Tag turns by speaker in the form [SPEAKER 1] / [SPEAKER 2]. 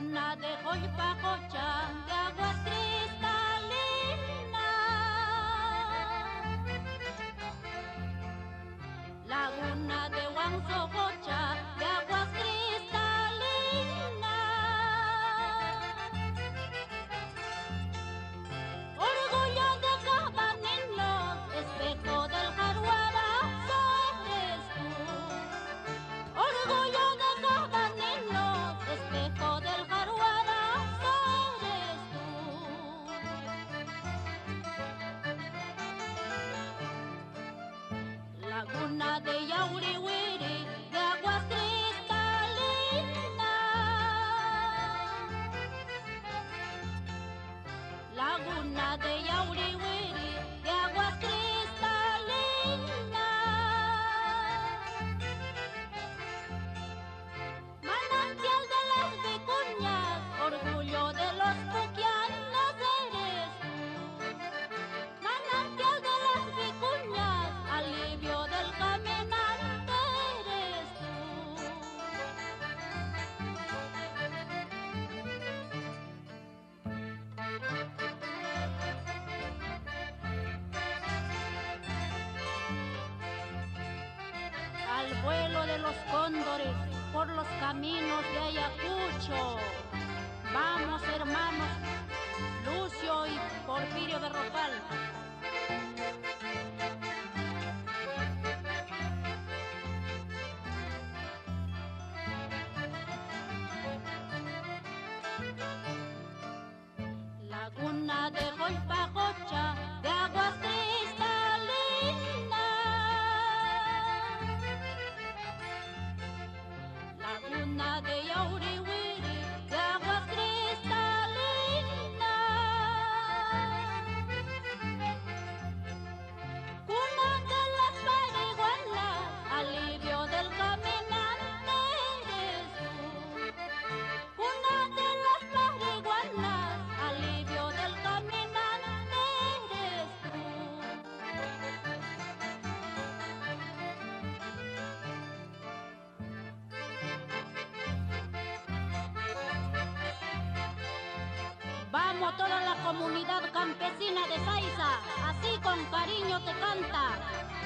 [SPEAKER 1] laguna de Joypacochán de aguas 那对 the el vuelo de los cóndores por los caminos de Ayacucho. como toda la comunidad campesina de Saiza, así con cariño te canta.